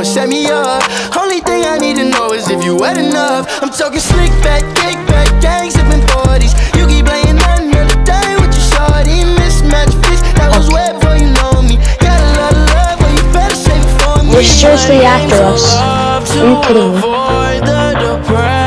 and set me up. Only thing I need to know is if you wet enough. I'm talking slick back, kick back, gang sipping 40s. You keep playing another day with your shorty. Mismatch that was way before you know me. Got a lot of love, but you better save it for me. They're seriously after us. Are you kidding me?